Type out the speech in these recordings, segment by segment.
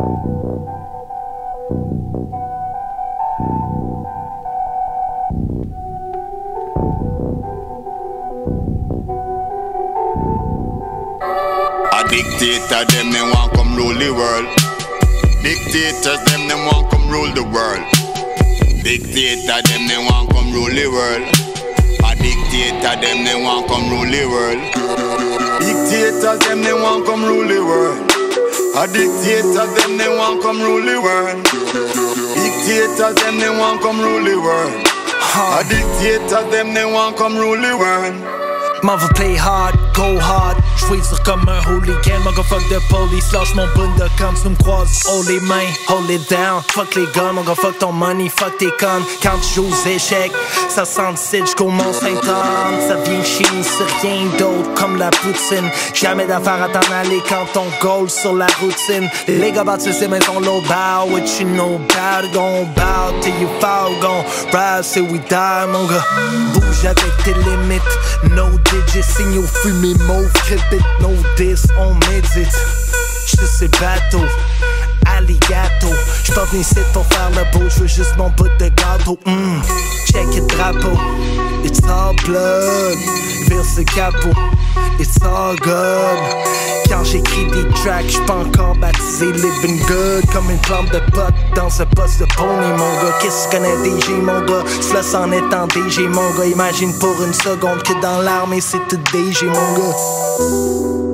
A dictator, them they want come rule the world. Dictators, them they want come rule the world. Dictator, them they want come rule the world. A dictator, them they want come rule the world. Dictators, them they want come rule the world. A dictator, them they want come rule the world. Dictators, them they want come rule the world. A dictator, them they want come rule the world. Va play hard, go hard. Jouer comme un hooligan, mon gars fuck the police. Lâche mon bun de quand tu me croises. Hold les mains, hold it down. Fuck les guns, mon gars fuck ton money, fuck tes connes. Quand tu joues aux échecs, ça sent le jusqu'au Mont Saint-Anne. Ça vient chine sur rien d'autre comme la poutine. Jamais d'affaire à t'en aller quand ton goal sur la routine. Les gars bâtissent ces maisons low bow. What you know about it, gon' bow till you fall, gon' rise till we die, mon gars. Bouge avec tes limites, no digits, signaux fumés mauve, crépite, no diss, on médite. J'te sais bateau, alligato. J'pars venu ici pour faire le beau, j'veux juste mon bout de gâteau. Mm. Check it drapeau, it's all blood. Vire ce capot, it's all good. Quand j'écris des tracks, j'suis pas encore baptisé Living good comme une plante de pote dans ce poste de pony mon gars Qu'est-ce que connaît DG mon gars? Cela s'en est en DG mon gars Imagine pour une seconde que dans l'armée c'est tout DG mon gars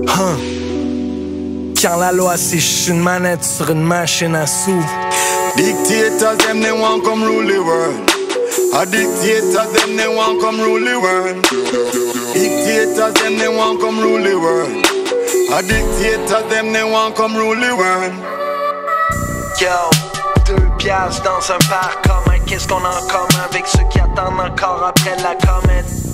Huh. Quand la loi juste une manette sur une machine à sous Dictators, them they want come rule the world. A dictator, them they want come rule the world. Dictators, them they want come rule the world. A dictator, them they want come. Yo, deux piastres dans un parc commun. Qu'est-ce qu'on a en commun avec ceux qui attendent encore après la comète?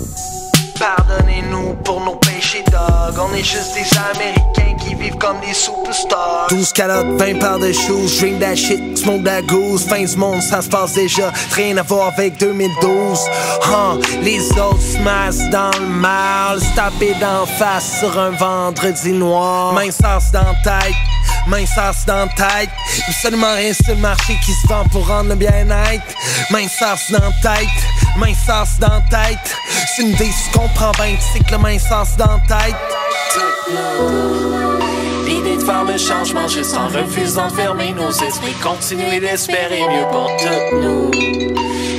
Pardonnez-nous pour nos péchés, dog. On est juste des Américains qui vivent comme des superstars. 12 calottes, 20 paires de shoes. Drink that shit, smoke that goose. Fin du monde, ça se passe déjà. Rien à voir avec 2012. Huh, les autres se dans le mal. Se taper d'en face sur un vendredi noir. Main sauce dans tête. Main sauce dans la tête. Y'a seulement rien sur le marché qui se vend pour rendre le bien-être. Main sauce dans la tête. Sauce dans la tête. C'est une idée, tu comprends bien, tu sais que le sauce dans tête. L'idée de faire le changement juste en refusant de fermer nos esprits. Continuer d'espérer mieux pour toutes nous.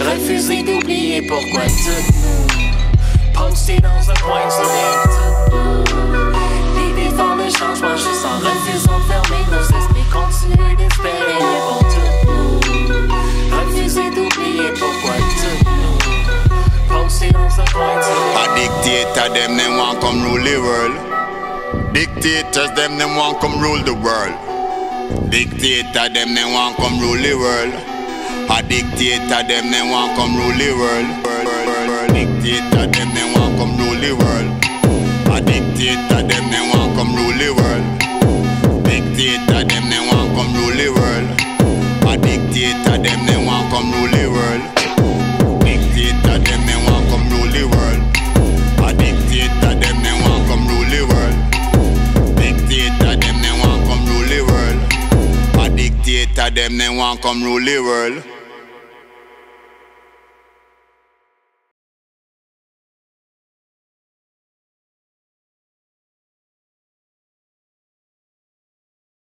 Refuser d'oublier pourquoi toutes nous. Poster dans un coin nous. L'idée de faire le changement juste en refusant de fermer dictator, them they want come rule the world. Dictators, them they want come rule the world. Dictator, them they want come rule the world. A dictator, them they want come rule the world. Dictator, them they want come rule the world. A dictator, dictator, them they want come rule the world.